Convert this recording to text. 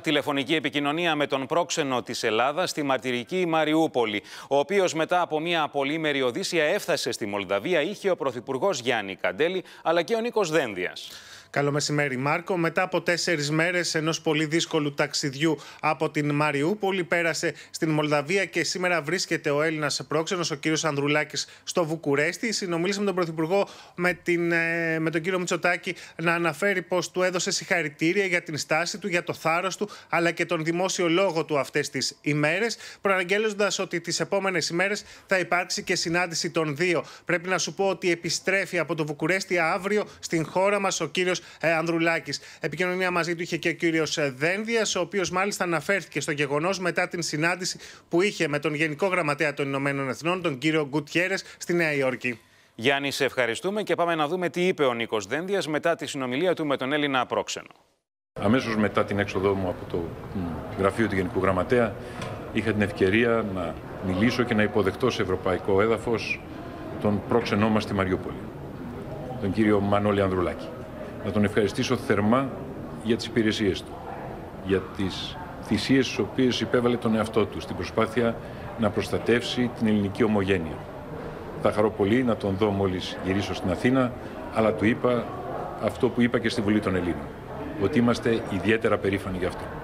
Τηλεφωνική επικοινωνία με τον πρόξενο της Ελλάδας στη μαρτυρική Μαριούπολη, ο οποίος μετά από μια πολύμερη οδύσσια έφτασε στη Μολδαβία, είχε ο Πρωθυπουργός Γιάννη Καντέλη, αλλά και ο Νίκος Δένδιας. Καλό μεσημέρι, Μάρκο. Μετά από τέσσερις μέρες ενός πολύ δύσκολου ταξιδιού από την Μαριούπολη, πέρασε στην Μολδαβία και σήμερα βρίσκεται ο Έλληνας πρόξενος, ο κύριος Ανδρουλάκης, στο Βουκουρέστι. Συνομίλησε με τον Πρωθυπουργό, με, την, ε, με τον κύριο Μητσοτάκη, να αναφέρει πως του έδωσε συγχαρητήρια για την στάση του, για το θάρρος του, αλλά και τον δημόσιο λόγο του αυτές τις ημέρες, προαναγγέλλοντας ότι τις επόμενες ημέρες θα υπάρξει και συνάντηση των δύο. Πρέπει να σου πω ότι επιστρέφει από το Βουκουρέστι αύριο στην χώρα μας ο κύριος ε, Ανδρουλάκης. Επικοινωνία μαζί του είχε και ο κύριος ε, Δένδιας, ο οποίος μάλιστα αναφέρθηκε στο γεγονός μετά την συνάντηση που είχε με τον Γενικό Γραμματέα των Ηνωμένων Εθνών, τον κύριο Γκουτιέρες, στη Νέα Υόρκη. Γιάννη, σε ευχαριστούμε και πάμε να δούμε τι είπε ο Νίκος Δένδιας μετά τη συνομιλία του με τον Έλληνα πρόξενο. Αμέσως μετά την έξοδό μου από το γραφείο του Γενικού Γραμματέα, είχα την ευκαιρία να μιλήσω και να υποδεχτώ σε ευρωπαϊκό έδαφος τον πρόξενό μας στη Μαριούπολη, τον κύριο Μανώλη Ανδρουλάκη να τον ευχαριστήσω θερμά για τις υπηρεσίες του, για τις θυσίες τις οποίες υπέβαλε τον εαυτό του στην προσπάθεια να προστατεύσει την ελληνική ομογένεια. Θα χαρώ πολύ να τον δω μόλις γυρίσω στην Αθήνα, αλλά του είπα αυτό που είπα και στη Βουλή των Ελλήνων, ότι είμαστε ιδιαίτερα περήφανοι γι' αυτό.